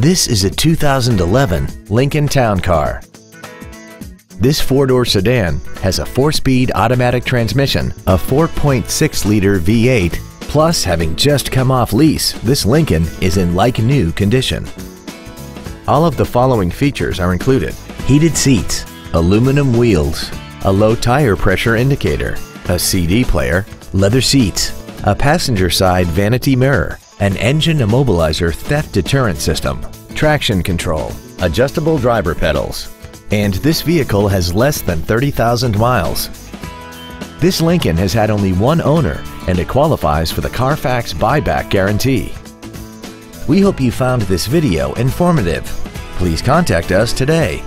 This is a 2011 Lincoln Town Car. This four-door sedan has a four-speed automatic transmission, a 4.6-liter V8, plus having just come off lease, this Lincoln is in like-new condition. All of the following features are included. Heated seats, aluminum wheels, a low tire pressure indicator, a CD player, leather seats, a passenger side vanity mirror, an engine immobilizer theft deterrent system, traction control, adjustable driver pedals, and this vehicle has less than 30,000 miles. This Lincoln has had only one owner and it qualifies for the Carfax buyback guarantee. We hope you found this video informative. Please contact us today